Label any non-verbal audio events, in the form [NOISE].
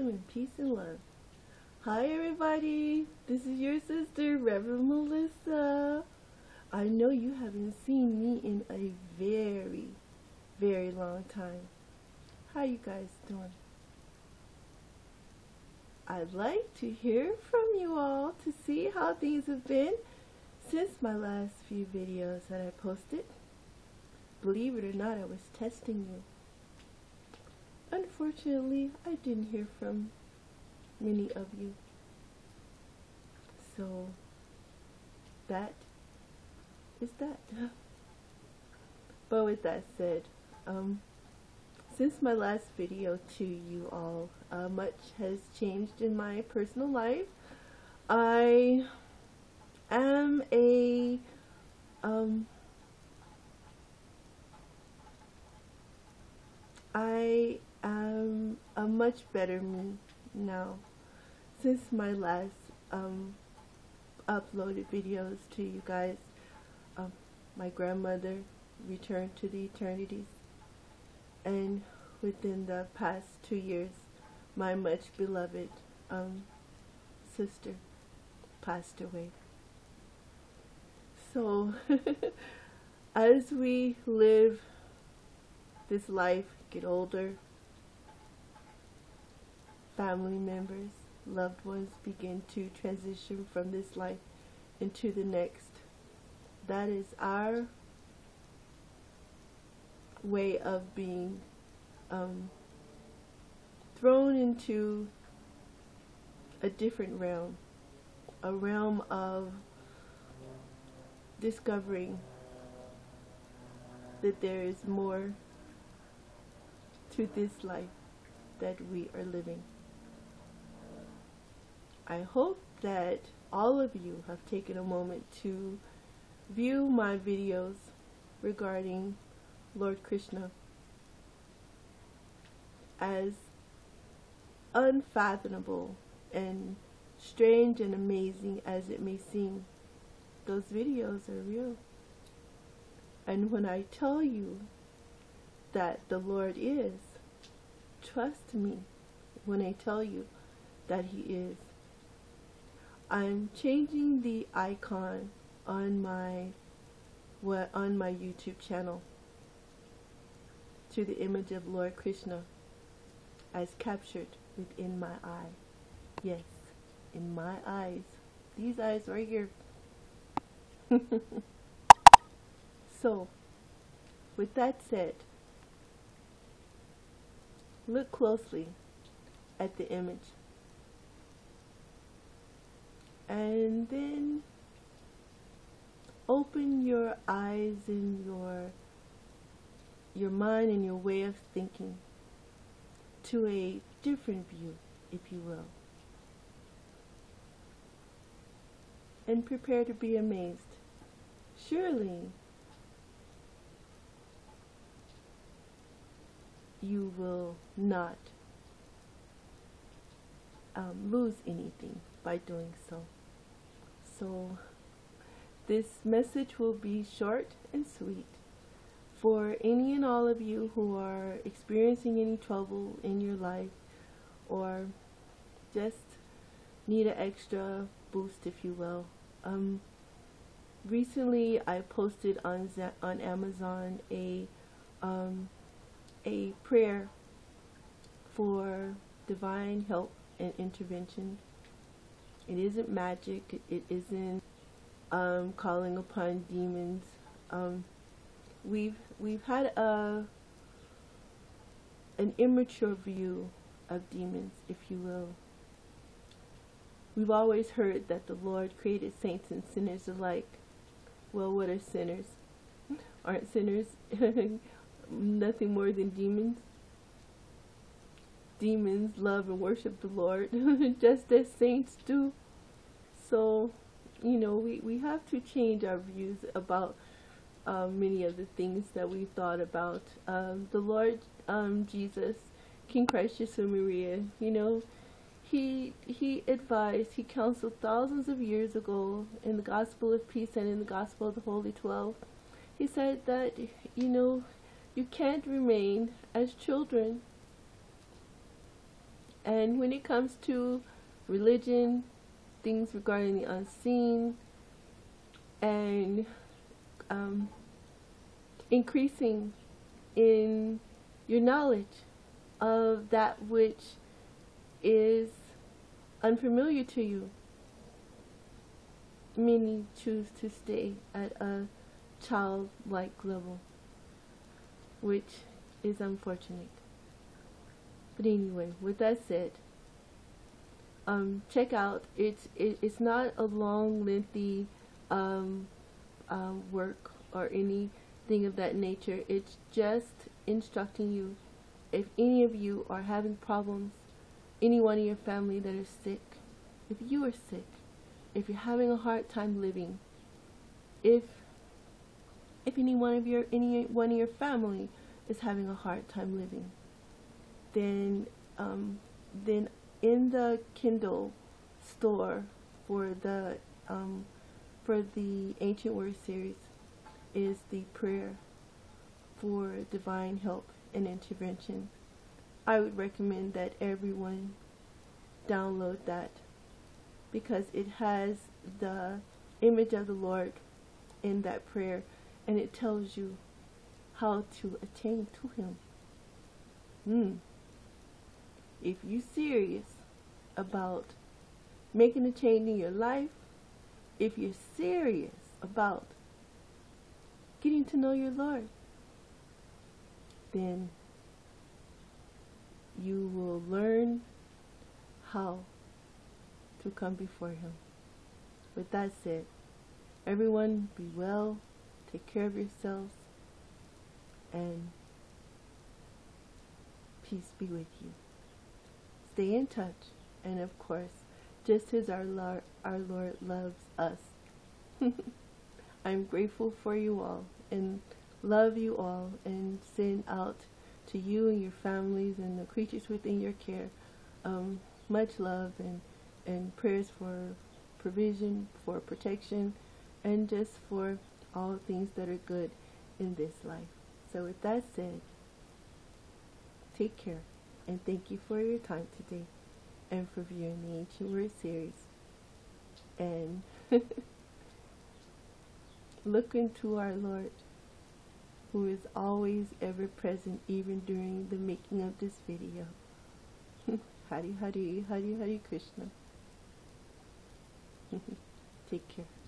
wisdom and peace and love. Hi everybody, this is your sister, Reverend Melissa. I know you haven't seen me in a very, very long time. How you guys doing? I'd like to hear from you all to see how things have been since my last few videos that I posted. Believe it or not, I was testing you. Unfortunately, I didn't hear from many of you. So, that is that. [LAUGHS] But with that said, um, since my last video to you all, uh, much has changed in my personal life. I am a um, I a much better me now since my last um, uploaded videos to you guys. Um, my grandmother returned to the eternities and within the past two years my much beloved um, sister passed away. So [LAUGHS] as we live this life, get older, family members, loved ones begin to transition from this life into the next. That is our way of being um, thrown into a different realm, a realm of discovering that there is more to this life that we are living. I hope that all of you have taken a moment to view my videos regarding Lord Krishna as unfathomable and strange and amazing as it may seem, those videos are real. And when I tell you that the Lord is, trust me when I tell you that He is. I'm changing the icon on my what on my YouTube channel to the image of Lord Krishna as captured within my eye. Yes, in my eyes. These eyes right here. [LAUGHS] so, with that said, look closely at the image. And then open your eyes and your your mind and your way of thinking to a different view, if you will. And prepare to be amazed. Surely you will not um, lose anything by doing so. So this message will be short and sweet. For any and all of you who are experiencing any trouble in your life or just need an extra boost if you will um, recently I posted on Z on Amazon a um, a prayer for divine help and intervention it isn't magic it isn't um, calling upon demons um, we've we've had a an immature view of demons, if you will. We've always heard that the Lord created saints and sinners alike. Well, what are sinners? Aren't sinners [LAUGHS] nothing more than demons? Demons love and worship the Lord [LAUGHS] just as saints do. So, you know, we, we have to change our views about um, many of the things that we've thought about. Um, the Lord um, Jesus, King Christ Jesus Maria, you know, he he advised, he counseled thousands of years ago in the Gospel of Peace and in the Gospel of the Holy Twelve. He said that, you know, you can't remain as children And when it comes to religion, things regarding the unseen, and um, increasing in your knowledge of that which is unfamiliar to you. Many choose to stay at a childlike level, which is unfortunate. But anyway, with that said, um, check out. It's it, it's not a long, lengthy um, uh, work or anything of that nature. It's just instructing you if any of you are having problems, anyone in your family that is sick, if you are sick, if you're having a hard time living, if if any one of your any one of your family is having a hard time living, then um, then in the Kindle store for the um, for the Ancient Word series is the prayer for divine help and intervention. I would recommend that everyone download that because it has the image of the Lord in that prayer and it tells you how to attain to Him. Hmm. If you're serious about making a change in your life, if you're serious about getting to know your Lord, then you will learn how to come before Him. With that said, everyone be well, take care of yourselves, and peace be with you. Stay in touch, and of course, just as our Lord, our Lord loves us. [LAUGHS] I'm grateful for you all and love you all and send out to you and your families and the creatures within your care um, much love and, and prayers for provision, for protection, and just for all things that are good in this life. So with that said, take care and thank you for your time today and for viewing the Ancient Word series. And [LAUGHS] look into our Lord who is always ever present even during the making of this video. [LAUGHS] Hari Hari Hari Hari Krishna. [LAUGHS] Take care.